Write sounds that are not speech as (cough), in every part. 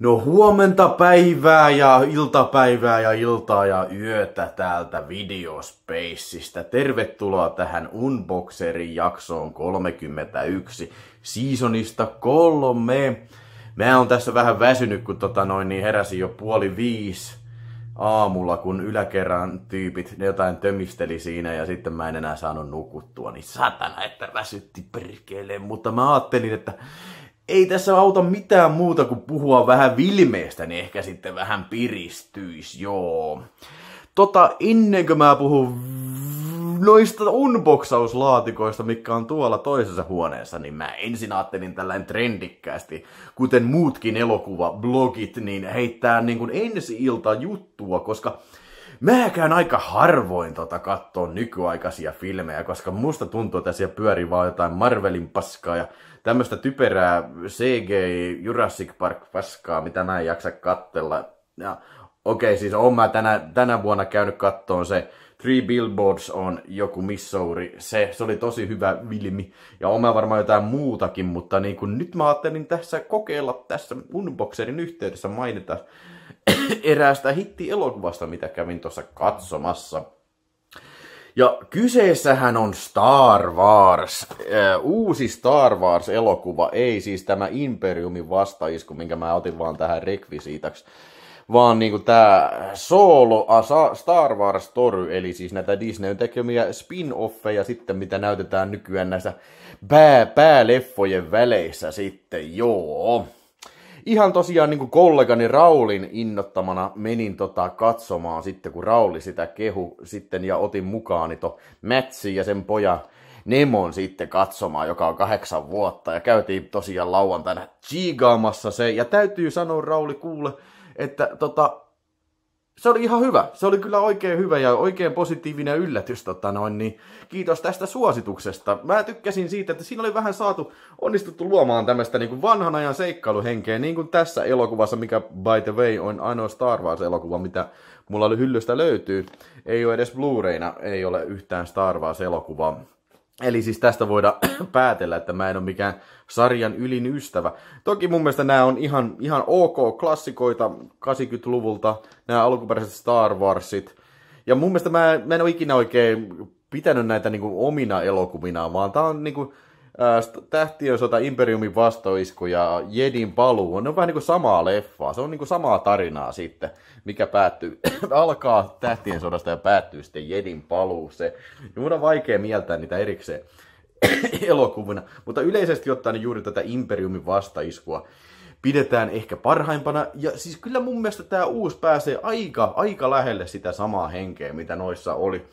No huomenta päivää ja iltapäivää ja iltaa ja yötä täältä Videospaceista. Tervetuloa tähän Unboxerin jaksoon 31 seasonista kolme. Mä oon tässä vähän väsynyt, kun tota noin, niin heräsin jo puoli viisi aamulla, kun yläkerran tyypit ne jotain tömisteli siinä ja sitten mä en enää saanut nukuttua, niin satana, että väsytti perkele. Mutta mä ajattelin, että ei tässä auta mitään muuta kuin puhua vähän Vilmeestä, niin ehkä sitten vähän piristyis, joo. Tota, ennen kuin mä puhun noista unboxauslaatikoista, mikä on tuolla toisessa huoneessa, niin mä ensin ajattelin tällainen trendikkäästi, kuten muutkin elokuvablogit, niin heittää niin kuin ensi ilta juttua, koska Mä käyn aika harvoin tota kattoo nykyaikaisia filmejä, koska musta tuntuu, että siellä pyörii vaan jotain Marvelin paskaa ja tämmöistä typerää CG Jurassic Park paskaa, mitä mä en jaksa kattella. Ja okei, okay, siis oon mä tänä, tänä vuonna käynyt kattoon se Three Billboards on joku Missouri. Se, se oli tosi hyvä vilmi. Ja on mä varmaan jotain muutakin, mutta niin kun nyt mä ajattelin tässä kokeilla tässä unboxerin yhteydessä mainita (coughs) eräästä hitti-elokuvasta, mitä kävin tuossa katsomassa. Ja kyseessähän on Star Wars, uusi Star Wars-elokuva, ei siis tämä Imperiumin vastaisku, minkä mä otin vaan tähän rekvisiitaksi, vaan niinku tää Solo, a, Star Wars Story, eli siis näitä Disneyn tekemiä spin-offeja sitten, mitä näytetään nykyään näissä pää, pääleffojen väleissä sitten, joo ihan tosiaan niin kuin kollegani Raulin innottamana menin tota katsomaan sitten, kun Rauli sitä kehu sitten ja otin mukaani to Mätsi ja sen poja Nemon sitten katsomaan, joka on kahdeksan vuotta. Ja käytiin tosiaan lauantaina chigaamassa se. Ja täytyy sanoa Rauli kuule, että tota, se oli ihan hyvä. Se oli kyllä oikein hyvä ja oikein positiivinen yllätys. Tota noin, niin kiitos tästä suosituksesta. Mä tykkäsin siitä, että siinä oli vähän saatu onnistuttu luomaan tämmöistä niin vanhan ajan seikkailuhenkeä, niin kuin tässä elokuvassa, mikä by the way on ainoa Star Wars-elokuva, mitä mulla oli hyllystä löytyy. Ei ole edes Blu-rayna, ei ole yhtään Star Wars-elokuvaa. Eli siis tästä voidaan (clears throat) päätellä, että mä en ole mikään sarjan ylin ystävä. Toki mun mielestä nämä on ihan, ihan ok klassikoita 80-luvulta, nämä alkuperäiset Star Warsit. Ja mun mielestä mä, mä en ole ikinä oikein pitänyt näitä niin kuin omina elokuvina, vaan tää on niin kuin, Tähtien sota, Imperiumin vastoisku ja Jedin paluu, ne on vähän niin kuin samaa leffaa, se on niin kuin samaa tarinaa sitten, mikä päättyy, (coughs) alkaa Tähtien sodasta ja päättyy sitten Jedin paluu. Se, ja mun on vaikea mieltää niitä erikseen (coughs) elokuvina, mutta yleisesti ottaen juuri tätä Imperiumin vastaiskua pidetään ehkä parhaimpana. Ja siis kyllä mun mielestä tämä uusi pääsee aika, aika lähelle sitä samaa henkeä, mitä noissa oli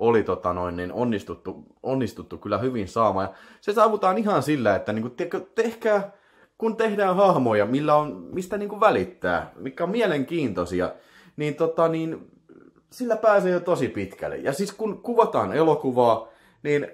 oli tota noin, niin onnistuttu, onnistuttu kyllä hyvin saamaan. Ja se saavutaan ihan sillä, että niin kuin, te, tehkää, kun tehdään hahmoja, millä on, mistä niin kuin välittää, mikä on mielenkiintoisia, niin, tota, niin sillä pääsee jo tosi pitkälle. Ja siis kun kuvataan elokuvaa, niin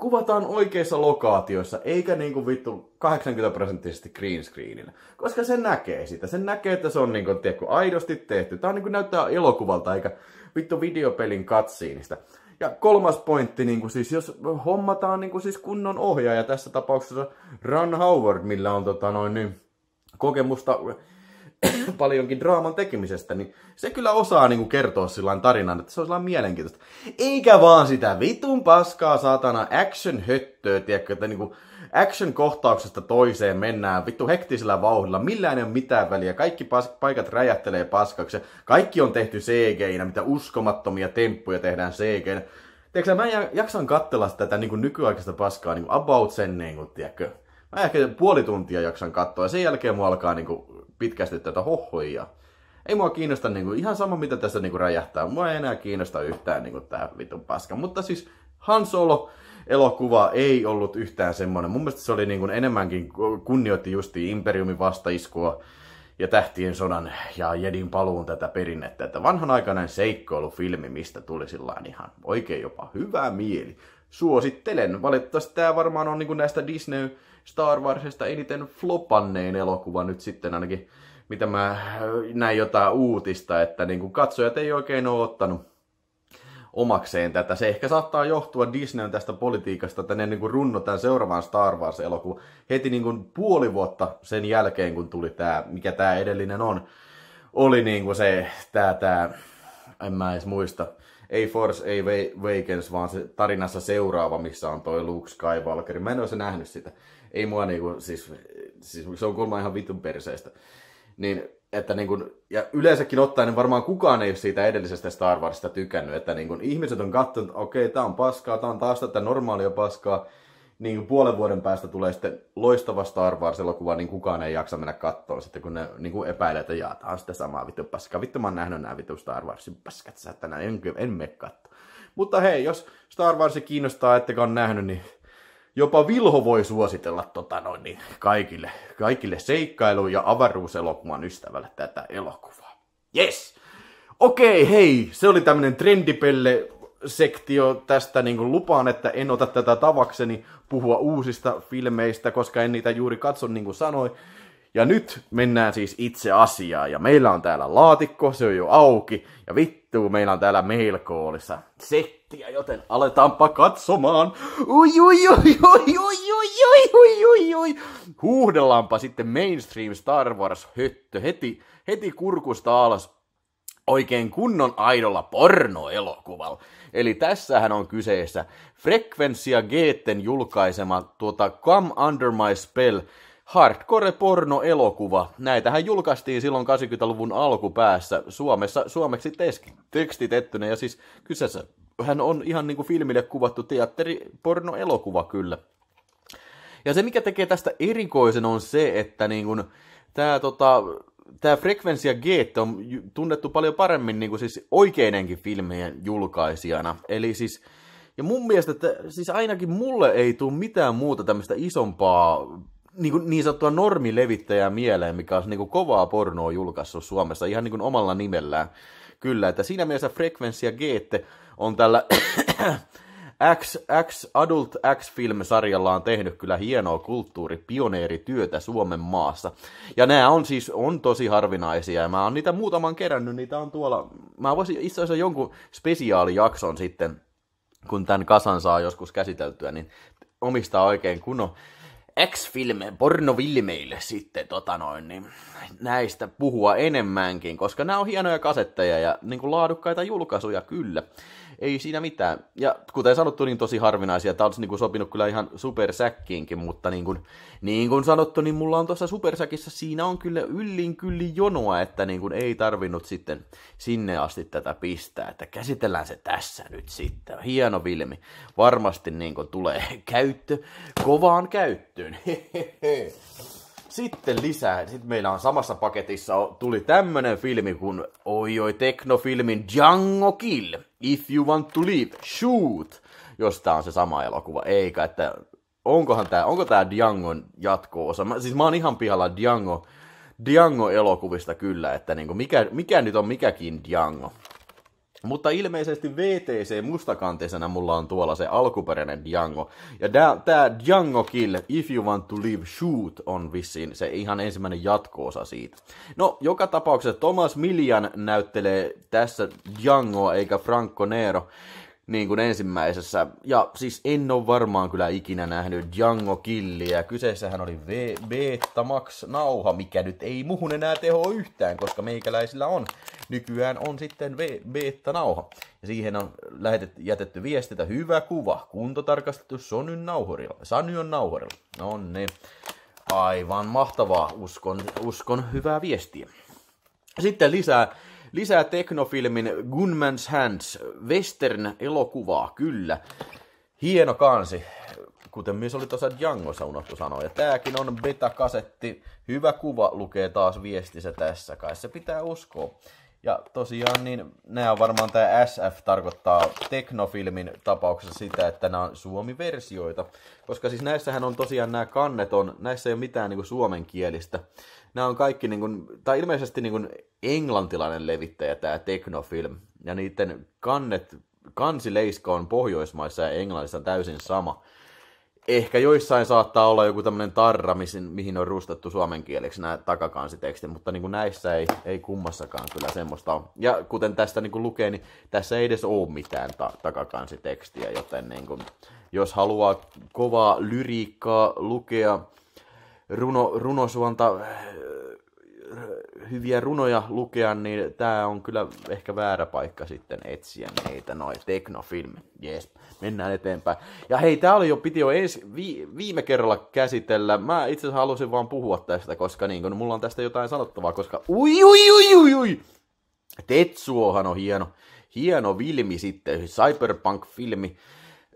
kuvataan oikeissa lokaatioissa, eikä niin kuin vittu 80 prosenttisesti green screenillä. Koska se näkee sitä. Sen näkee, että se on niin kuin, tiedätkö, aidosti tehty. Tämä on niin kuin näyttää elokuvalta, eikä vittu videopelin katsiinista. Ja kolmas pointti, niin kuin siis, jos hommataan niin kuin siis kunnon ohjaaja, tässä tapauksessa Ron Howard, millä on tota noin, niin, kokemusta (coughs) paljonkin draaman tekemisestä, niin se kyllä osaa niin kuin kertoa sillä tarinan, että se on sellainen mielenkiintoista. Eikä vaan sitä vitun paskaa saatana action höttöä, tiedätkö, että niin kuin action-kohtauksesta toiseen mennään vittu hektisellä vauhdilla, millään ei ole mitään väliä, kaikki pas- paikat räjähtelee paskaksi, kaikki on tehty cg mitä uskomattomia temppuja tehdään cg Tiedätkö, mä jaksan katsella tätä niin nykyaikaista paskaa niin about sen, niin kuin, tiedätkö, mä ehkä puoli tuntia jaksan katsoa ja sen jälkeen mua alkaa niin kuin, pitkästi tätä hohoja. Ei mua kiinnosta niin kuin, ihan sama mitä tässä niin kuin, räjähtää, mua ei enää kiinnosta yhtään niin kuin, tää vitun paska, mutta siis Han Solo, elokuva ei ollut yhtään semmoinen. Mun mielestä se oli niin kuin enemmänkin kunnioitti justi Imperiumin vastaiskua ja Tähtien sodan ja Jedin paluun tätä perinnettä. Että vanhanaikainen seikkoilufilmi, mistä tuli sillä ihan oikein jopa hyvä mieli. Suosittelen. Valitettavasti tämä varmaan on niin kuin näistä Disney Star Warsista eniten flopannein elokuva nyt sitten ainakin, mitä mä näin jotain uutista, että niin kuin katsojat ei oikein ole ottanut omakseen tätä. Se ehkä saattaa johtua Disneyn tästä politiikasta, että ne niin kuin runno tämän seuraavan Star Wars-elokuvan heti niin kuin puoli vuotta sen jälkeen, kun tuli tämä, mikä tämä edellinen on, oli niin kuin se, tämä, tämä, en mä edes muista, ei Force, ei Awakens, vaan se tarinassa seuraava, missä on toi Luke Skywalker. Mä en ole nähnyt sitä. Ei mua niinku, siis, siis se on kuulemma ihan vitun perseestä. Niin, että niin kuin, ja yleensäkin ottaen, niin varmaan kukaan ei ole siitä edellisestä Star Warsista tykännyt, että niin kuin, ihmiset on katsonut, okei, okay, tää on paskaa, tää on taas tätä normaalia paskaa, niin puolen vuoden päästä tulee sitten loistava Star Wars-elokuva, niin kukaan ei jaksa mennä kattoon sitten, kun ne niin kuin epäilee, että jaa, tää on sitä samaa vittu paskaa. Vittu mä oon nähnyt nämä vittu Star Warsin paskat, sä tänään en, en mene katto. Mutta hei, jos Star Wars kiinnostaa, ettekä on nähnyt, niin jopa Vilho voi suositella tota noin, niin kaikille, kaikille seikkailu- ja avaruuselokuvan ystävälle tätä elokuvaa. Yes! Okei, hei, se oli tämmönen trendipelle sektio tästä, niin kuin lupaan, että en ota tätä tavakseni puhua uusista filmeistä, koska en niitä juuri katso, niin kuin sanoin. Ja nyt mennään siis itse asiaan, ja meillä on täällä laatikko, se on jo auki, ja vittu, meillä on täällä mailkoolissa settiä, joten aletaanpa katsomaan. Ui, ui, ui, ui, ui, ui, ui, ui, ui. Huuhdellaanpa sitten mainstream Star Wars höttö heti, heti kurkusta alas oikein kunnon aidolla pornoelokuvalla. Eli tässähän on kyseessä Frekvenssia Geetten julkaisema tuota Come Under My Spell hardcore porno-elokuva. Näitähän julkaistiin silloin 80-luvun alkupäässä Suomessa, suomeksi tekstitettynä. Ja siis kyseessä hän on ihan niin kuin filmille kuvattu teatteri-porno-elokuva kyllä. Ja se, mikä tekee tästä erikoisen, on se, että niin kuin, tämä tota, tämä Frekvenssia G on tunnettu paljon paremmin niin kuin siis oikeidenkin filmien julkaisijana. Eli siis, ja mun mielestä, että siis ainakin mulle ei tule mitään muuta tämmöistä isompaa niin, kuin niin sanottua normilevittäjää mieleen, mikä on niin kuin kovaa pornoa julkaissut Suomessa ihan niin kuin omalla nimellään. Kyllä, että siinä mielessä Frekvenssia G on tällä (coughs) X, X, Adult X-film-sarjalla on tehnyt kyllä hienoa kulttuuripioneerityötä Suomen maassa. Ja nämä on siis on tosi harvinaisia ja mä oon niitä muutaman kerännyt, niitä on tuolla, mä voisin itse asiassa jonkun spesiaalijakson sitten, kun tämän kasan saa joskus käsiteltyä, niin omistaa oikein kunnon X-filme, pornovilmeille sitten tota noin, niin näistä puhua enemmänkin, koska nämä on hienoja kasetteja ja niin kuin laadukkaita julkaisuja kyllä ei siinä mitään. Ja kuten sanottu, niin tosi harvinaisia. Tämä olisi niin kuin sopinut kyllä ihan supersäkkiinkin, mutta niin kuin, niin kuin sanottu, niin mulla on tuossa supersäkissä, siinä on kyllä yllin kyllin jonoa, että niin kuin ei tarvinnut sitten sinne asti tätä pistää. Että käsitellään se tässä nyt sitten. Hieno filmi. Varmasti niin kuin tulee (laughs) käyttö kovaan käyttöön. (laughs) Sitten lisää, sitten meillä on samassa paketissa, tuli tämmönen filmi kuin oi oi teknofilmin Django Kill. If you want to live, shoot. Jos tää on se sama elokuva, eikä, että onkohan tää, onko tää Djangon jatko-osa? Mä, siis mä oon ihan pihalla Django, Django-elokuvista kyllä, että niinku mikä, mikä nyt on mikäkin Django. Mutta ilmeisesti VTC mustakanteisena mulla on tuolla se alkuperäinen Django. Ja tää Django Kill, If You Want To Live Shoot, on vissiin se ihan ensimmäinen jatkoosa siitä. No, joka tapauksessa Thomas Millian näyttelee tässä Djangoa eikä Franco Nero niin kuin ensimmäisessä. Ja siis en ole varmaan kyllä ikinä nähnyt Django Killiä. Kyseessähän oli v- Beta Max nauha, mikä nyt ei muhun enää teho yhtään, koska meikäläisillä on. Nykyään on sitten v- Beta nauha. Ja siihen on lähetetty, jätetty viestitä hyvä kuva, kuntotarkastettu Sonyn nauhurilla. Sanyon nauhurilla. No ne. Aivan mahtavaa, uskon, uskon hyvää viestiä. Sitten lisää Lisää teknofilmin Gunman's Hands, western-elokuvaa, kyllä. Hieno kansi, kuten myös oli tuossa Djangossa unohtu sanoa. Ja tääkin on beta-kasetti, hyvä kuva, lukee taas viestissä tässä, kai se pitää uskoa. Ja tosiaan niin nämä on varmaan tämä SF tarkoittaa teknofilmin tapauksessa sitä, että nämä on suomi-versioita. Koska siis näissähän on tosiaan nämä kannet on, näissä ei ole mitään niin suomenkielistä nämä on kaikki, niin kuin, tai ilmeisesti niin kuin englantilainen levittäjä tämä Technofilm, ja niiden kannet, kansileiska on Pohjoismaissa ja Englannissa täysin sama. Ehkä joissain saattaa olla joku tämmöinen tarra, mihin on rustettu suomenkieleksi nämä takakansitekstit, mutta niin kuin näissä ei, ei kummassakaan kyllä semmoista ole. Ja kuten tästä niin kuin lukee, niin tässä ei edes ole mitään ta- takakansitekstiä, joten niin kuin, jos haluaa kovaa lyriikkaa lukea, runo, runosuonta hyviä runoja lukea, niin tämä on kyllä ehkä väärä paikka sitten etsiä niitä noin teknofilmi. Jees, mennään eteenpäin. Ja hei, tää oli jo, piti jo ensi, vi, viime kerralla käsitellä. Mä itse asiassa halusin vaan puhua tästä, koska niin kun, mulla on tästä jotain sanottavaa, koska ui ui ui ui ui! Tetsuohan on hieno, hieno filmi sitten, cyberpunk-filmi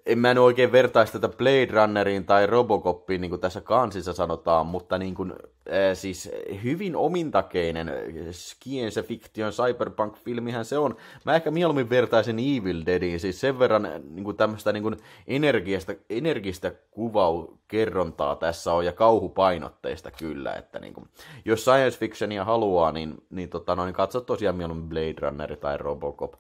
en mä en oikein vertaisi tätä Blade Runneriin tai Robocopiin, niin kuin tässä kansissa sanotaan, mutta niin kuin, äh, siis hyvin omintakeinen science fiction cyberpunk-filmihän se on. Mä ehkä mieluummin vertaisin Evil Deadiin, siis sen verran niin kuin tämmöistä niin kuin energiasta, energistä kuvau kerrontaa tässä on ja kauhupainotteista kyllä, että niin kuin, jos science fictionia haluaa, niin, niin, tota, no, niin katso tosiaan mieluummin Blade Runner tai Robocop.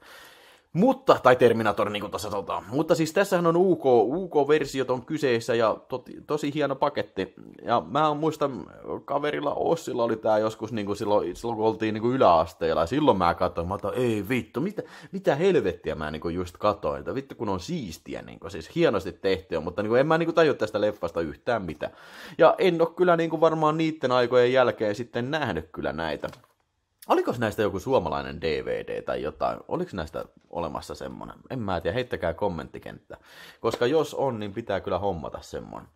Mutta, tai Terminator, niin kuin tuossa sanotaan. Mutta siis tässähän on UK, UK-versiot on kyseessä ja to, tosi hieno paketti. Ja mä muistan, kaverilla Ossilla oli tää joskus niin kuin silloin, silloin, kun oltiin niin kuin yläasteella. Ja silloin mä katsoin, mä otan, ei vittu, mitä, mitä helvettiä mä niin kuin just katsoin. Että vittu kun on siistiä, niin kuin, siis hienosti tehty mutta niin kuin, en mä niin kuin tajua tästä leffasta yhtään mitään. Ja en ole kyllä niin kuin varmaan niiden aikojen jälkeen sitten nähnyt kyllä näitä. Oliko näistä joku suomalainen DVD tai jotain? Oliko näistä olemassa semmoinen? En mä tiedä, heittäkää kommenttikenttä. Koska jos on, niin pitää kyllä hommata semmoinen.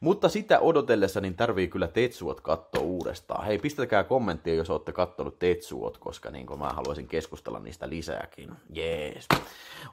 Mutta sitä odotellessa niin tarvii kyllä Tetsuot katsoa uudestaan. Hei, pistäkää kommenttia, jos olette kattonut Tetsuot, koska niin mä haluaisin keskustella niistä lisääkin. Jees.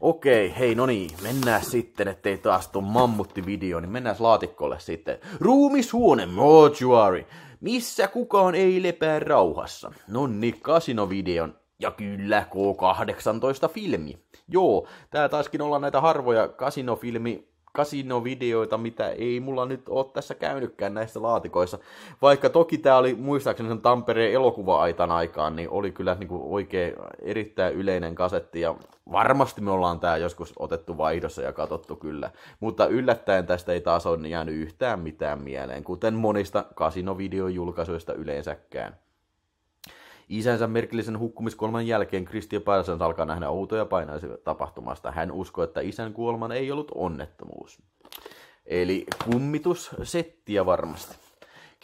Okei, hei, no niin, mennään sitten, ettei taas tuon mammuttivideo, niin mennään laatikolle sitten. Ruumishuone, mortuary missä kukaan ei lepää rauhassa. Nonni, kasinovideon ja kyllä K18-filmi. Joo, tää taiskin olla näitä harvoja kasinofilmi kasinovideoita, mitä ei mulla nyt ole tässä käynytkään näissä laatikoissa. Vaikka toki tämä oli muistaakseni sen Tampereen elokuva-aitan aikaan, niin oli kyllä niin kuin oikein erittäin yleinen kasetti ja varmasti me ollaan tämä joskus otettu vaihdossa ja katsottu kyllä. Mutta yllättäen tästä ei taas ole jäänyt yhtään mitään mieleen, kuten monista kasinovideojulkaisuista yleensäkään. Isänsä merkillisen hukkumiskuoleman jälkeen Christian Parsons alkaa nähdä outoja painaisia tapahtumasta. Hän uskoo, että isän kuoleman ei ollut onnettomuus. Eli kummitussettiä varmasti.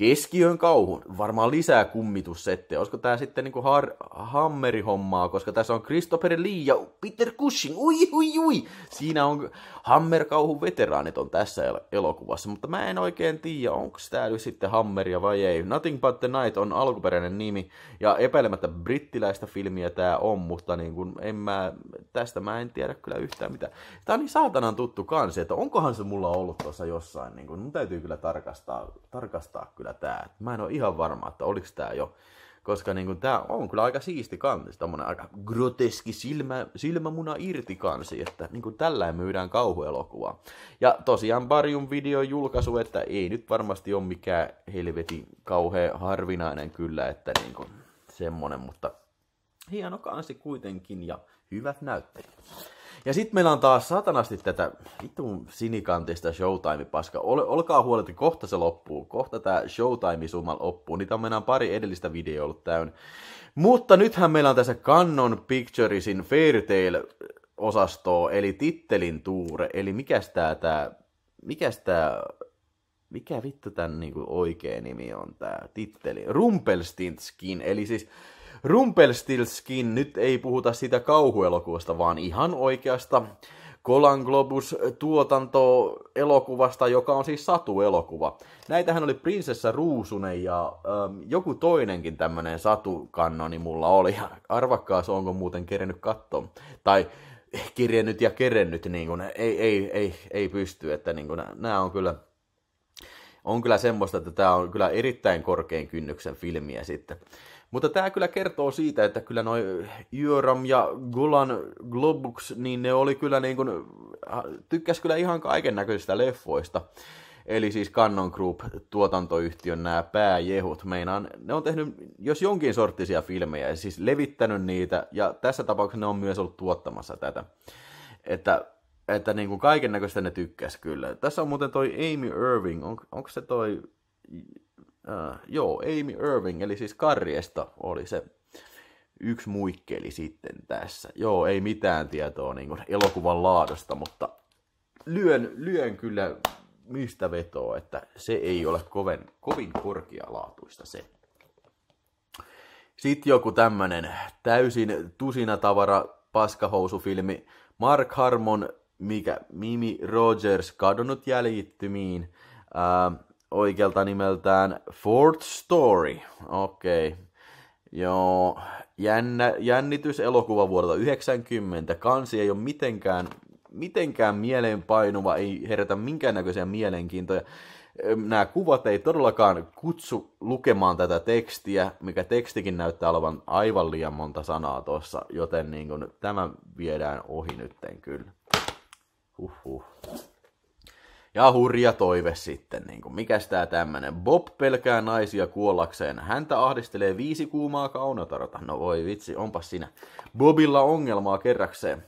Keskiön kauhun, varmaan lisää kummitussettejä. Olisiko tää sitten niinku har- hammerihommaa, koska tässä on Christopher Lee ja Peter Cushing. Ui, ui, ui. Siinä on Hammerkauhun veteraanit on tässä el- elokuvassa, mutta mä en oikein tiedä, onko tää nyt sitten Hammeria vai ei. Nothing But The Night on alkuperäinen nimi, ja epäilemättä brittiläistä filmiä tää on, mutta niin kun en mä, tästä mä en tiedä kyllä yhtään mitään. Tää on niin saatanan tuttu kansi, että onkohan se mulla ollut tuossa jossain, niin kun, mun täytyy kyllä tarkastaa, tarkastaa kyllä tää. Mä en ole ihan varma, että oliko tää jo koska niin tämä on kyllä aika siisti kansi, tommonen aika groteski silmä, silmämuna irti kansi, että niin tällä myydään kauhuelokuvaa. Ja tosiaan Barjun video julkaisu, että ei nyt varmasti ole mikään helvetin kauhean harvinainen kyllä, että niin kuin semmonen, mutta hieno kansi kuitenkin ja hyvät näyttelijät. Ja sitten meillä on taas satanasti tätä vitun sinikantista Showtime-paska. Ol, olkaa huoleti, kohta se loppuu. Kohta tämä Showtime-summa loppuu. Niitä on meidän pari edellistä videoa ollut täynnä. Mutta nythän meillä on tässä Canon Picturesin Fairytale osastoa, eli tittelin tuure. Eli mikäs tää, tää mikäs tää, mikä vittu tän niinku oikea nimi on tää titteli? Rumpelstinskin, eli siis Rumpelstiltskin nyt ei puhuta siitä kauhuelokuvasta, vaan ihan oikeasta Kolan Globus tuotanto elokuvasta, joka on siis satuelokuva. Näitähän oli Prinsessa Ruusunen ja ähm, joku toinenkin tämmönen satukannoni mulla oli. Arvakkaas onko muuten kerennyt katsoa. Tai kirjennyt ja kerennyt, niin kun, ei, ei, ei, ei pysty, että niin nämä on kyllä on kyllä semmoista, että tämä on kyllä erittäin korkein kynnyksen filmiä sitten. Mutta tämä kyllä kertoo siitä, että kyllä noin Jöram ja Golan Globux, niin ne oli kyllä niin kuin, tykkäs kyllä ihan kaiken näköisistä leffoista. Eli siis Canon Group tuotantoyhtiön nämä pääjehut. Meinaan, ne on tehnyt jos jonkin sorttisia filmejä siis levittänyt niitä ja tässä tapauksessa ne on myös ollut tuottamassa tätä. Että että niin kuin kaiken näköistä ne tykkäs kyllä. Tässä on muuten toi Amy Irving, on, onko se toi, uh, joo, Amy Irving, eli siis Karriesta oli se yksi muikkeli sitten tässä. Joo, ei mitään tietoa niin kuin elokuvan laadusta, mutta lyön, lyön kyllä mistä vetoa, että se ei ole kovin, kovin korkealaatuista se. Sitten joku tämmönen täysin tusinatavara paskahousufilmi. Mark Harmon, mikä Mimi Rogers kadonnut jäljittymiin. Ää, oikealta nimeltään Fourth Story. Okei. Okay. Joo, jännä, jännitys elokuva vuodelta 90. Kansi ei ole mitenkään, mitenkään mieleenpainuva, ei herätä minkäännäköisiä mielenkiintoja nämä kuvat ei todellakaan kutsu lukemaan tätä tekstiä, mikä tekstikin näyttää olevan aivan liian monta sanaa tuossa, joten niin kun, tämä viedään ohi nytten kyllä. Huhhuh. Ja hurja toive sitten, niin kuin, mikäs tää tämmönen. Bob pelkää naisia kuollakseen. Häntä ahdistelee viisi kuumaa kaunotarota. No voi vitsi, onpas sinä. Bobilla ongelmaa kerrakseen.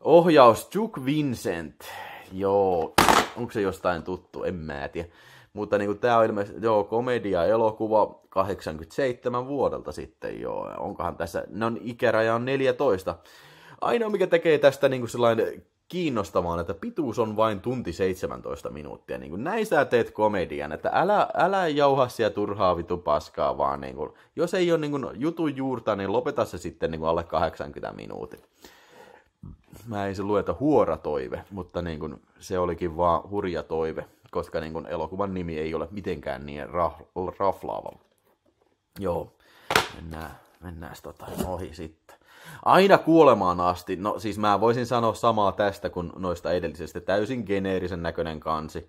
Ohjaus Chuck Vincent. Joo, onko se jostain tuttu, en mä tiedä. Mutta niin tämä on ilmeisesti, joo, komedia, elokuva 87 vuodelta sitten, joo. Onkohan tässä, no ikäraja on 14. Ainoa, mikä tekee tästä niin kuin sellainen kiinnostavaa, että pituus on vain tunti 17 minuuttia. Niin kuin näin sä teet komedian, että älä, älä jauha siellä turhaa vitu paskaa, vaan niin kuin, jos ei ole niin kuin jutun juurta, niin lopeta se sitten niin kuin alle 80 minuutin mä en se lueta huora toive, mutta niin kun, se olikin vaan hurja toive, koska niin kun, elokuvan nimi ei ole mitenkään niin ra- raflaava. Joo, mennään, mennään tota ohi sitten. Aina kuolemaan asti, no siis mä voisin sanoa samaa tästä kuin noista edellisistä, täysin geneerisen näköinen kansi.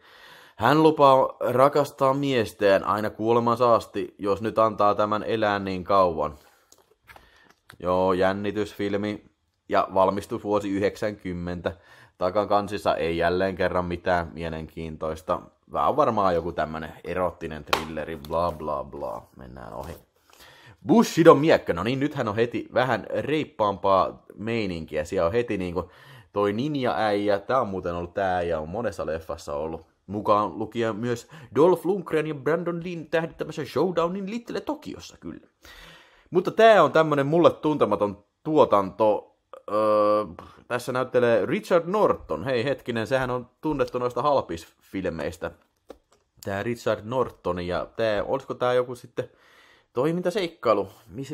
Hän lupaa rakastaa miestään aina kuolemansa asti, jos nyt antaa tämän elää niin kauan. Joo, jännitysfilmi, ja valmistui vuosi 90. Takakansissa ei jälleen kerran mitään mielenkiintoista. Vähän varmaan joku tämmönen erottinen thrilleri, bla bla bla. Mennään ohi. Bushidon miekka, no niin, nythän on heti vähän reippaampaa meininkiä. Siellä on heti niinku toi ninja-äijä, tää on muuten ollut tää äijä, on monessa leffassa ollut. Mukaan lukien myös Dolph Lundgren ja Brandon Lin tähdittämässä Showdownin Little Tokiossa kyllä. Mutta tää on tämmönen mulle tuntematon tuotanto, öö, tässä näyttelee Richard Norton. Hei hetkinen, sehän on tunnettu noista halpisfilmeistä. Tämä Richard Norton ja tämä, olisiko tämä joku sitten toimintaseikkailu?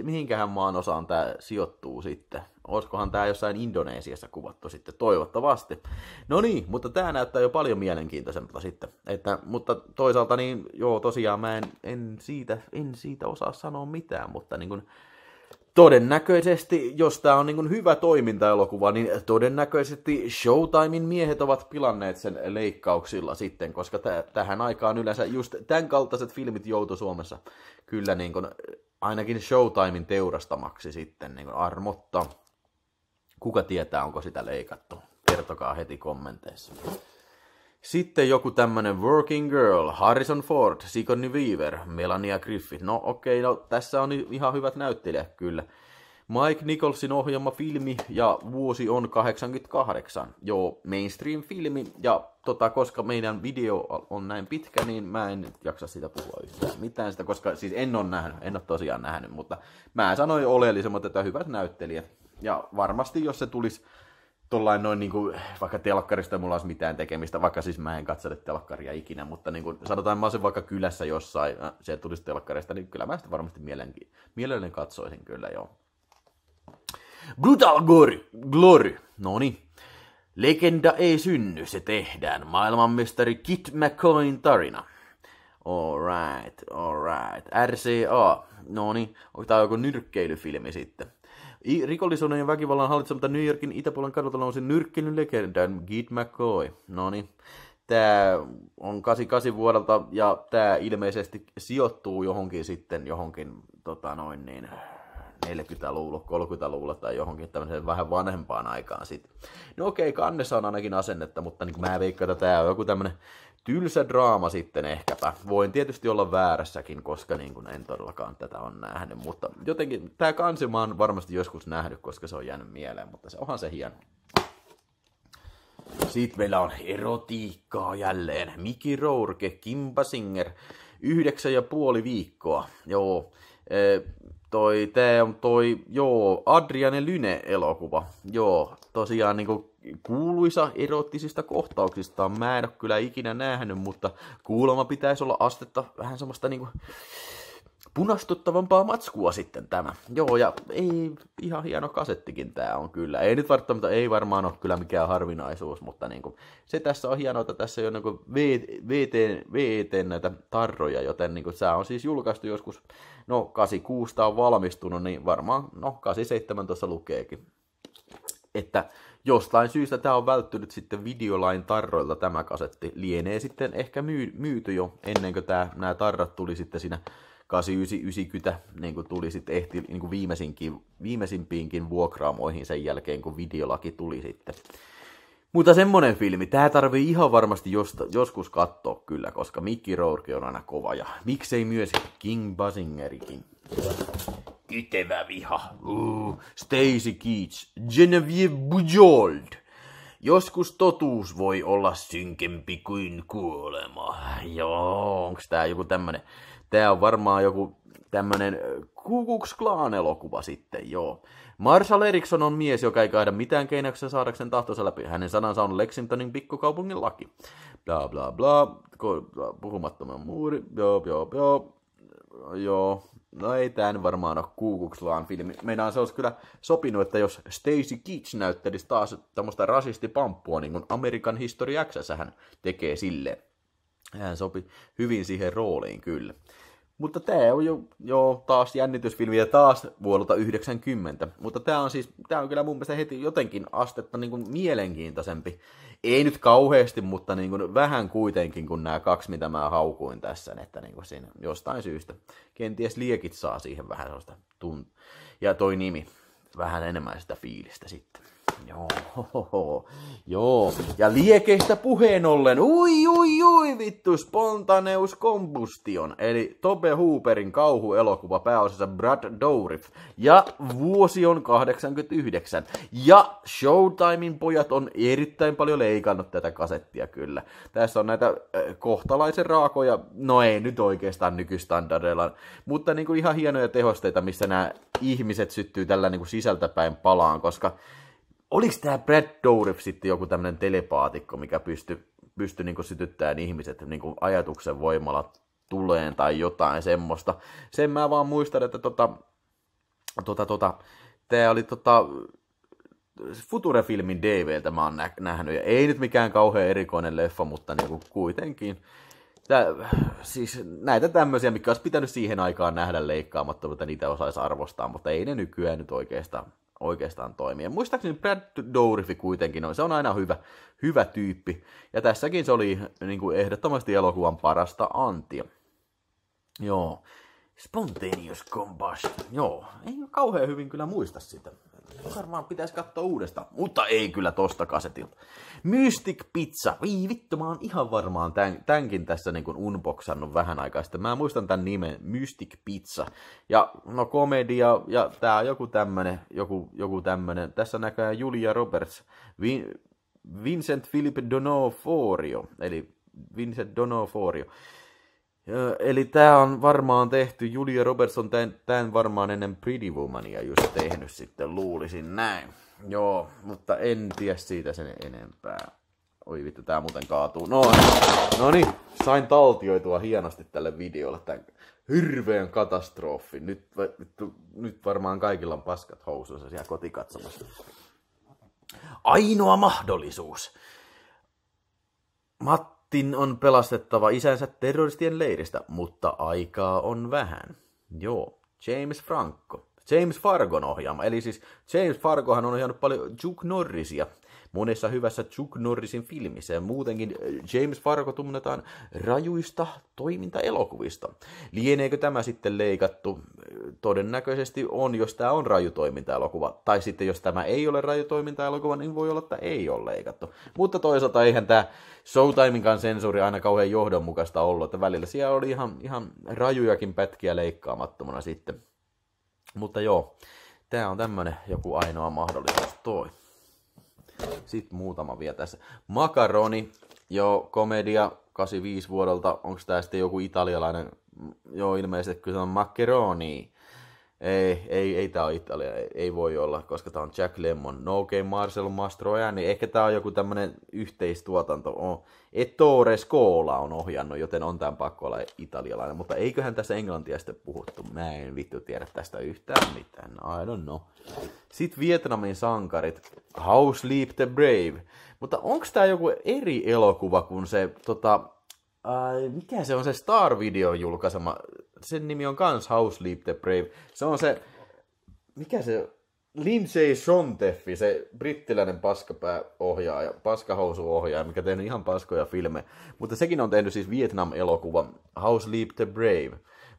Mihinkähän maan osaan tämä sijoittuu sitten? Olisikohan tämä jossain Indonesiassa kuvattu sitten, toivottavasti. No niin, mutta tämä näyttää jo paljon mielenkiintoisemmalta sitten. Että, mutta toisaalta niin, joo, tosiaan mä en, en, siitä, en siitä osaa sanoa mitään, mutta niin kuin, todennäköisesti, jos tämä on niin hyvä toimintaelokuva, niin todennäköisesti Showtimein miehet ovat pilanneet sen leikkauksilla sitten, koska t- tähän aikaan yleensä just tämän kaltaiset filmit joutu Suomessa kyllä niin kuin, ainakin Showtimein teurastamaksi sitten niin armotta. Kuka tietää, onko sitä leikattu? Kertokaa heti kommenteissa. Sitten joku tämmönen Working Girl, Harrison Ford, Sigourney Weaver, Melania Griffith. No okei, okay, no tässä on ihan hyvät näyttelijät kyllä. Mike Nicholsin ohjaama filmi ja vuosi on 88. Joo, mainstream-filmi ja tota, koska meidän video on näin pitkä, niin mä en jaksa sitä puhua yhtään mitään sitä, koska siis en ole nähnyt, en ole tosiaan nähnyt, mutta mä sanoin oleellisemmat, että hyvät näyttelijät. Ja varmasti jos se tulisi tuollain noin niin kuin, vaikka telkkarista mulla olisi mitään tekemistä, vaikka siis mä en katsele telkkaria ikinä, mutta niin kuin, sanotaan mä olisin vaikka kylässä jossain, se tulisi telkkarista, niin kyllä mä sitä varmasti mielenki, mielelläni katsoisin kyllä joo. Brutal Glory, Glory, no niin. Legenda ei synny, se tehdään. Maailmanmestari Kit McCoyn tarina. Alright, alright. RCA, no niin. Onko tää joku nyrkkeilyfilmi sitten? Rikollisuuden ja väkivallan hallitsematta New Yorkin itäpuolen kadulta nousi nyrkkeilyn legendan Git McCoy. No niin. Tää on 88 vuodelta ja tää ilmeisesti sijoittuu johonkin sitten johonkin tota noin niin 40-luvulla, 30-luvulla tai johonkin tämmöiseen vähän vanhempaan aikaan sitten. No okei, kannessa on ainakin asennetta, mutta niin mä veikkaan, että tämä on joku tämmöinen tylsä draama sitten ehkäpä. Voin tietysti olla väärässäkin, koska niin kuin en todellakaan tätä on nähnyt, mutta jotenkin tämä kansi mä oon varmasti joskus nähnyt, koska se on jäänyt mieleen, mutta se onhan se hieno. Sitten meillä on erotiikkaa jälleen. Miki Rourke, Kim Basinger, yhdeksän ja puoli viikkoa. Joo, e, toi, tää on toi, joo, Adriane Lyne-elokuva. Joo, tosiaan niinku kuuluisa erottisista kohtauksista. Mä en ole kyllä ikinä nähnyt, mutta kuulemma pitäisi olla astetta vähän semmoista niinku punastuttavampaa matskua sitten tämä. Joo, ja ei, ihan hieno kasettikin tämä on kyllä. Ei nyt välttämättä, ei varmaan ole kyllä mikään harvinaisuus, mutta niin kuin, se tässä on hienoa, että tässä ei ole niin VT, VT näitä tarroja, joten niin kuin, on siis julkaistu joskus, no 86 on valmistunut, niin varmaan, no 87 tuossa lukeekin. Että jostain syystä tämä on välttynyt sitten videolain tarroilta tämä kasetti. Lienee sitten ehkä myy, myyty jo ennen kuin tämä, nämä tarrat tuli sitten siinä 89-90 niin kuin tuli sitten ehti niin kuin viimeisinkin, viimeisimpiinkin vuokraamoihin sen jälkeen, kun videolaki tuli sitten. Mutta semmonen filmi, tää tarvii ihan varmasti josta, joskus katsoa kyllä, koska Mickey Rourke on aina kova ja miksei myös King Basingerikin. Kytevä viha. Uh, Stacy Keats, Genevieve Bujold. Joskus totuus voi olla synkempi kuin kuolema. Joo, onks tää joku tämmönen Tää on varmaan joku tämmönen Kukuks elokuva sitten, joo. Marshall Erickson on mies, joka ei kaida mitään keinoksi saadakseen tahtonsa läpi. Hänen sanansa on Lexingtonin pikkukaupungin laki. Bla bla bla, puhumattoman muuri, joo joo joo, joo. No ei nyt varmaan ole Kuukukslaan filmi. Meidän se olisi kyllä sopinut, että jos Stacy Keats näyttelisi taas tämmöistä rasistipamppua, niin kuin American History X hän tekee silleen. Hän sopi hyvin siihen rooliin kyllä. Mutta tämä on jo, jo taas jännitysfilmi ja taas vuodelta 90. Mutta tämä on siis, tämä on kyllä mun mielestä heti jotenkin astetta niin kuin mielenkiintoisempi. Ei nyt kauheasti, mutta niin kuin vähän kuitenkin kuin nämä kaksi, mitä mä haukuin tässä. Että niin kuin siinä jostain syystä. Kenties liekit saa siihen vähän sellaista tunt. Ja toi nimi, vähän enemmän sitä fiilistä sitten. Joo, (laughs) joo. Ja liekeistä puheen ollen, ui, ui, ui, vittu, Spontaneus Combustion, eli Tobe Hooperin kauhuelokuva pääosassa Brad Dourif. Ja vuosi on 89. Ja Showtimein pojat on erittäin paljon leikannut tätä kasettia kyllä. Tässä on näitä äh, kohtalaisen raakoja, no ei nyt oikeastaan nykystandardeilla, mutta niin kuin ihan hienoja tehosteita, missä nämä ihmiset syttyy tällä niin kuin sisältäpäin palaan, koska oliko tämä Brad Dourif sitten joku tämmöinen telepaatikko, mikä pystyi pysty niin sytyttämään ihmiset niin ajatuksen voimalla tuleen tai jotain semmoista. Sen mä vaan muistan, että tota, tota, tota, tämä oli tota, Future-filmin DVltä mä oon nä- nähnyt, ja ei nyt mikään kauhean erikoinen leffa, mutta niinku kuitenkin. Tää, siis näitä tämmöisiä, mikä olisi pitänyt siihen aikaan nähdä leikkaamatta, mutta niitä osaisi arvostaa, mutta ei ne nykyään nyt oikeastaan oikeastaan toimii. Muistaakseni Brad Dourif kuitenkin on, se on aina hyvä, hyvä tyyppi. Ja tässäkin se oli niin kuin ehdottomasti elokuvan parasta antia. Joo. Spontaneous combustion. Joo, ei kauhean hyvin kyllä muista sitä. Varmaan pitäisi katsoa uudestaan, mutta ei kyllä tosta kasetilta. Mystic Pizza. Ii vittu, mä oon ihan varmaan tän, tämänkin tässä niin unboxannut vähän aikaa sitten. Mä muistan tämän nimen, Mystic Pizza. Ja no komedia ja tää joku tämmönen, joku, joku tämmönen. Tässä näkyy Julia Roberts, Vin, Vincent Philip Donoforio, eli Vincent Donoforio. Eli tämä on varmaan tehty, Julia Roberts on tämän, varmaan ennen Pretty Womania just tehnyt sitten, luulisin näin. Joo, mutta en tiedä siitä sen enempää. Oi vittu, tää muuten kaatuu. No, no niin, sain taltioitua hienosti tälle videolle tämän hirveän katastrofin. Nyt, vittu, nyt varmaan kaikilla on paskat housuissa siellä kotikatsomassa. Ainoa mahdollisuus. Mattin on pelastettava isänsä terroristien leiristä, mutta aikaa on vähän. Joo, James Franco. James Fargon ohjaama. Eli siis James Fargohan on ohjannut paljon Chuck Norrisia monessa hyvässä Chuck Norrisin filmissä. Ja muutenkin äh, James Fargo tunnetaan rajuista toimintaelokuvista. Lieneekö tämä sitten leikattu? Todennäköisesti on, jos tämä on raju toimintaelokuva. Tai sitten jos tämä ei ole raju toimintaelokuva, niin voi olla, että ei ole leikattu. Mutta toisaalta eihän tämä Showtiminkaan sensuuri aina kauhean johdonmukaista ollut. Että välillä siellä oli ihan, ihan rajujakin pätkiä leikkaamattomana sitten. Mutta joo, tää on tämmönen joku ainoa mahdollisuus toi. Sitten muutama vielä tässä. Makaroni, jo komedia 85 vuodelta. Onko tämä sitten joku italialainen? Joo, ilmeisesti kyllä se on macaroni. Ei, ei, ei tää ole Italia, ei, ei, voi olla, koska tää on Jack Lemmon. No okei, okay, Marcel Mastroianni, niin ehkä tää on joku tämmönen yhteistuotanto. Oh. Ettore Scola on ohjannut, joten on tämän pakko olla italialainen. Mutta eiköhän tässä englantia sitten puhuttu. Mä en vittu tiedä tästä yhtään mitään. I don't know. Sitten Vietnamin sankarit. How Sleep the Brave. Mutta onks tää joku eri elokuva kuin se, tota, Ai, mikä se on se Star Video julkaisema? Sen nimi on kans House Sleep the Brave. Se on se, mikä se, Lindsay Shonteffi, se brittiläinen paskapääohjaaja, paskahousuohjaaja, mikä tehnyt ihan paskoja filmejä. Mutta sekin on tehnyt siis Vietnam-elokuva House Sleep the Brave.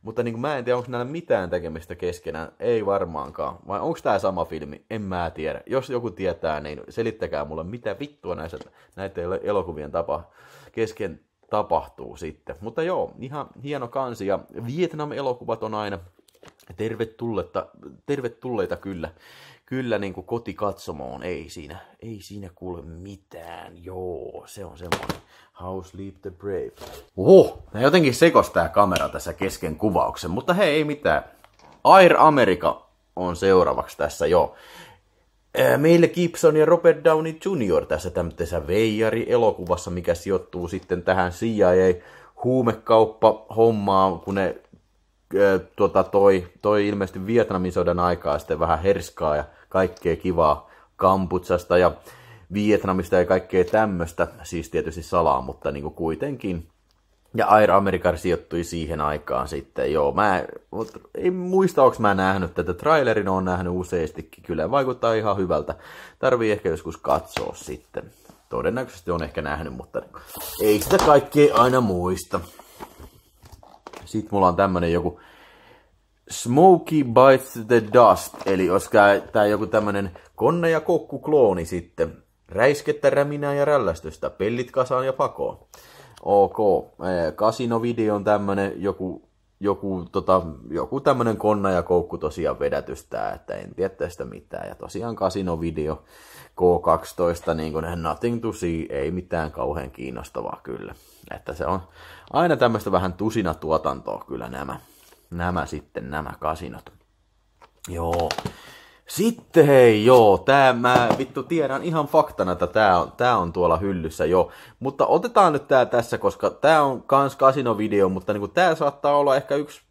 Mutta niin kuin mä en tiedä, onko näillä mitään tekemistä keskenään. Ei varmaankaan. Vai onko tämä sama filmi? En mä tiedä. Jos joku tietää, niin selittäkää mulle, mitä vittua näissä, näiden elokuvien tapa kesken tapahtuu sitten. Mutta joo, ihan hieno kansi ja Vietnam-elokuvat on aina tervetulleita, tervetulleita kyllä. Kyllä niin kuin kotikatsomoon, ei siinä, ei siinä kuule mitään, joo, se on semmoinen How Sleep the Brave. Oho, jotenkin sekos tää kamera tässä kesken kuvauksen, mutta hei, ei mitään. Air America on seuraavaksi tässä jo. Meille Gibson ja Robert Downey Jr. tässä tämmöisessä veijari-elokuvassa, mikä sijoittuu sitten tähän CIA huumekauppa hommaan, kun ne äh, tuota, toi, toi ilmeisesti Vietnamin sodan aikaa sitten vähän herskaa ja kaikkea kivaa Kamputsasta ja Vietnamista ja kaikkea tämmöistä, siis tietysti salaa, mutta niin kuin kuitenkin ja Air America sijoittui siihen aikaan sitten, joo. Mä en muista, onko mä nähnyt tätä. Trailerin on nähnyt useastikin. Kyllä vaikuttaa ihan hyvältä. Tarvii ehkä joskus katsoa sitten. Todennäköisesti on ehkä nähnyt, mutta ei sitä kaikkea aina muista. Sitten mulla on tämmönen joku Smokey Bites the Dust, eli jos tää joku tämmönen konne- ja kokku-klooni sitten. Räiskettä, räminää ja rällästystä, pellit kasaan ja pakoon ok. Kasinovideo on tämmönen joku, joku, tota, joku tämmönen konna ja koukku tosiaan vedätystä, että en tiedä tästä mitään. Ja tosiaan kasinovideo K12, niin kuin nothing to see, ei mitään kauhean kiinnostavaa kyllä. Että se on aina tämmöistä vähän tusina tuotantoa kyllä nämä, nämä sitten nämä kasinot. Joo. Sitten hei, joo, tää mä vittu tiedän ihan faktana, että tää on, tää on tuolla hyllyssä jo. Mutta otetaan nyt tää tässä, koska tää on kans kasinovideo, mutta niinku tää saattaa olla ehkä yksi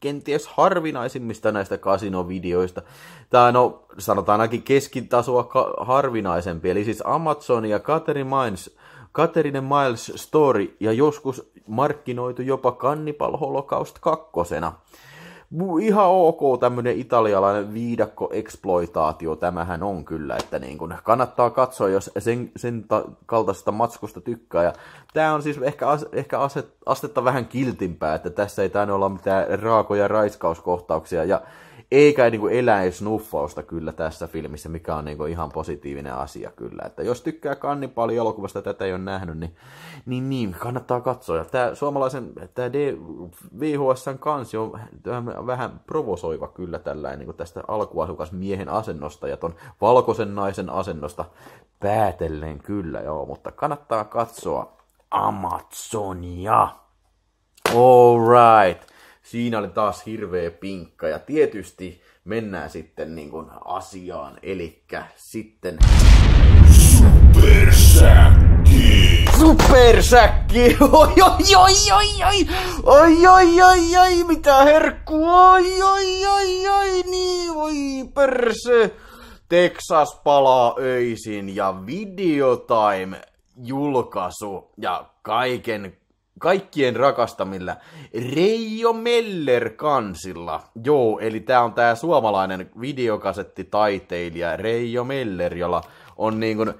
kenties harvinaisimmista näistä kasinovideoista. Tää no, sanotaan ainakin keskitasoa ka- harvinaisempi, eli siis Amazon ja Catherine Miles, Catherine Miles Story, ja joskus markkinoitu jopa Cannibal Holocaust kakkosena ihan ok tämmönen italialainen viidakko-exploitaatio tämähän on kyllä, että niin kun kannattaa katsoa, jos sen, sen ta- kaltaisesta matskusta tykkää. Ja tää on siis ehkä, as, ehkä aset, astetta vähän kiltimpää, että tässä ei tainnut olla mitään raakoja raiskauskohtauksia. Ja eikä niin kuin eläinsnuffausta kyllä tässä filmissä, mikä on niin kuin ihan positiivinen asia kyllä. Että jos tykkää paljon elokuvasta tätä ei ole nähnyt, niin, niin, niin kannattaa katsoa. Tämä suomalaisen, tämä VHSn kansi on vähän provosoiva kyllä tällainen niin tästä alkuasukas miehen asennosta ja ton valkoisen naisen asennosta päätellen kyllä, joo, mutta kannattaa katsoa Amazonia. All right siinä oli taas hirveä pinkka. Ja tietysti mennään sitten niin kuin asiaan, eli sitten... Supersäkki! Supersäkki! (laughs) Oi, oi, oi, oi, oi! Oi, oi, oi, oi, mitä herkku! Oi, oi, oi, oi, niin, oi, perse! Texas palaa öisin ja Videotime julkaisu ja kaiken kaikkien rakastamilla Reijo Meller kansilla. Joo, eli tää on tää suomalainen videokasettitaiteilija Reijo Meller, jolla on niin kuin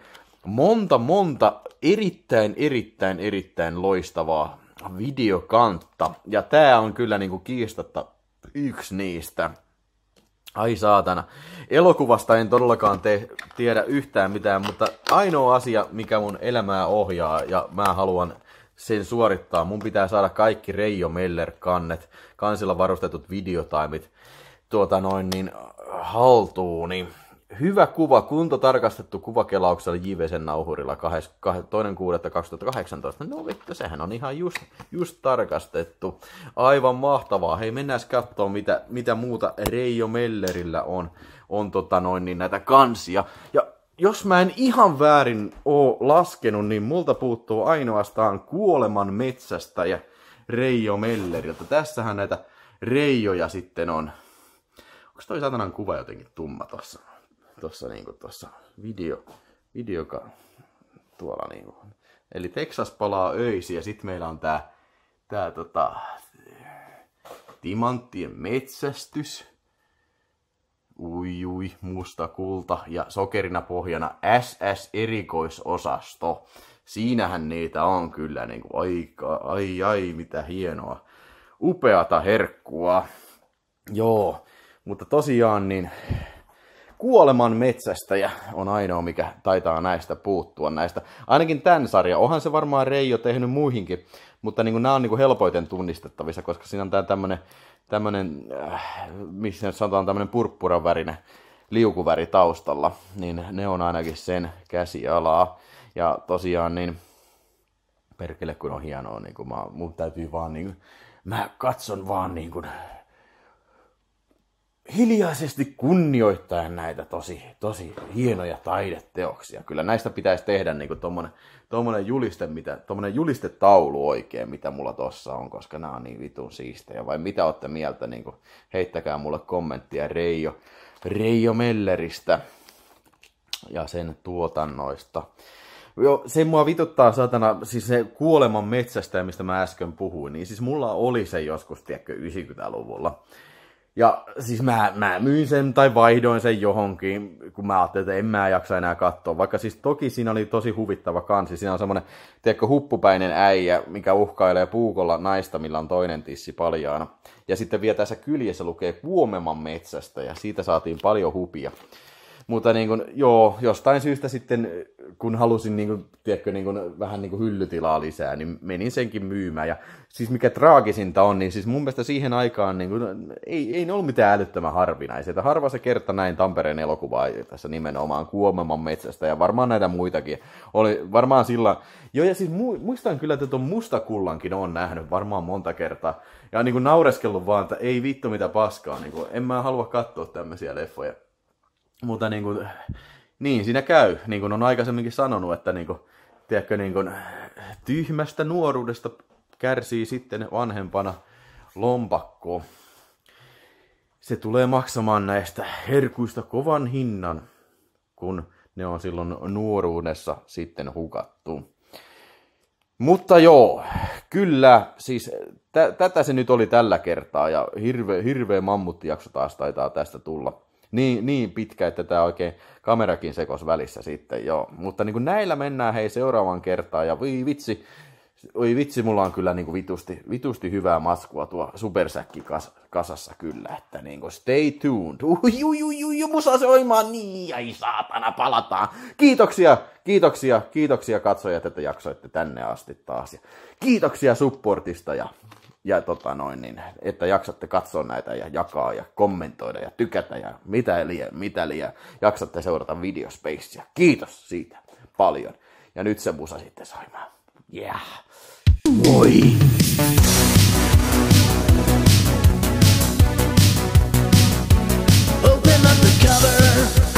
monta monta erittäin erittäin erittäin loistavaa videokantta. Ja tää on kyllä niin kuin kiistatta yksi niistä. Ai saatana. Elokuvasta en todellakaan te- tiedä yhtään mitään, mutta ainoa asia, mikä mun elämää ohjaa ja mä haluan sen suorittaa. Mun pitää saada kaikki Reijo Meller kannet, kansilla varustetut videotaimit tuota noin niin haltuuni. hyvä kuva, kunto tarkastettu kuvakelauksella JVSn nauhurilla 2.6.2018. No vittu, sehän on ihan just, just tarkastettu. Aivan mahtavaa. Hei, mennään katsomaan, mitä, mitä muuta Reijo Mellerillä on, on tota noin, niin näitä kansia. Ja jos mä en ihan väärin oo laskenut, niin multa puuttuu ainoastaan kuoleman metsästä ja Reijo Melleriltä. Tässähän näitä Reijoja sitten on. Onko toi satanan kuva jotenkin tumma tossa? Tossa niinku tossa video, videoka tuolla niinku. Eli Texas palaa öisi ja sitten meillä on tää, tää tota, timanttien metsästys Ui ui, musta kulta ja sokerina pohjana SS-erikoisosasto. Siinähän niitä on kyllä niin kuin, aika, ai ai mitä hienoa. Upeata herkkua. Joo, mutta tosiaan niin kuoleman metsästäjä on ainoa, mikä taitaa näistä puuttua näistä. Ainakin tämän sarja. Onhan se varmaan Reijo tehnyt muihinkin, mutta niin kuin, nämä on niin kuin helpoiten tunnistettavissa, koska siinä on tämä tämmöinen tämmönen, äh, missä sanotaan tämmönen purppuran värinen liukuväri taustalla, niin ne on ainakin sen käsialaa. Ja tosiaan niin, perkele kun on hienoa, niin kuin mä, mun täytyy vaan niin kuin, mä katson vaan niin kuin, hiljaisesti kunnioittaen näitä tosi, tosi hienoja taideteoksia. Kyllä näistä pitäisi tehdä niin kuin tommonen, juliste, mitä, tommonen julistetaulu oikein, mitä mulla tossa on, koska nämä on niin vitun siistejä. Vai mitä olette mieltä, niin kuin, heittäkää mulle kommenttia Reijo, Reijo Melleristä ja sen tuotannoista. Joo, se mua vituttaa satana, siis se kuoleman metsästä, mistä mä äsken puhuin, niin siis mulla oli se joskus, tiedätkö, 90-luvulla. Ja siis mä, mä myin sen tai vaihdoin sen johonkin, kun mä ajattelin, että en mä jaksa enää katsoa. Vaikka siis toki siinä oli tosi huvittava kansi. Siinä on semmonen, tiedätkö, huppupäinen äijä, mikä uhkailee puukolla naista, millä on toinen tissi paljaana. Ja sitten vielä tässä kyljessä lukee Kuomeman metsästä ja siitä saatiin paljon hupia. Mutta niin kuin, joo, jostain syystä sitten, kun halusin niin kuin, tiedätkö, niin kuin, vähän niin kuin hyllytilaa lisää, niin menin senkin myymään. Ja siis mikä traagisinta on, niin siis mun mielestä siihen aikaan niin kuin, ei, ei ne ollut mitään älyttömän harvinaisia. Harva se kerta näin Tampereen elokuvaa tässä nimenomaan Kuomeman metsästä ja varmaan näitä muitakin. Oli varmaan sillä... Joo, ja siis muistan kyllä, että tuon mustakullankin on nähnyt varmaan monta kertaa. Ja niin kuin naureskellut vaan, että ei vittu mitä paskaa. Niin kuin, en mä halua katsoa tämmöisiä leffoja. Mutta niin, kuin, niin siinä käy, niin kuin on aikaisemminkin sanonut, että niin kuin, tiedätkö, niin kuin, tyhmästä nuoruudesta kärsii sitten vanhempana lompakko. Se tulee maksamaan näistä herkuista kovan hinnan, kun ne on silloin nuoruudessa sitten hukattu. Mutta joo, kyllä, siis tätä se nyt oli tällä kertaa ja hirveä, hirveä mammuttijakso taas taitaa tästä tulla niin, niin pitkä, että tämä oikein kamerakin sekos välissä sitten, joo. Mutta niin kuin näillä mennään hei seuraavan kertaan ja voi vitsi, oi vitsi, mulla on kyllä niin kuin vitusti, vitusti hyvää maskua tuo supersäkki kas, kasassa kyllä, että niin kuin stay tuned. Ui, ui, ui, ui, musa soimaan, niin, ai saatana, palataan. Kiitoksia, kiitoksia, kiitoksia katsojat, että jaksoitte tänne asti taas. Ja kiitoksia supportista ja ja tota noin, niin, että jaksatte katsoa näitä ja jakaa ja kommentoida ja tykätä ja mitä liian, mitä liian. Jaksatte seurata videospacea. Kiitos siitä paljon. Ja nyt se musa sitten soimaan. Yeah. Moi! Open up the cover.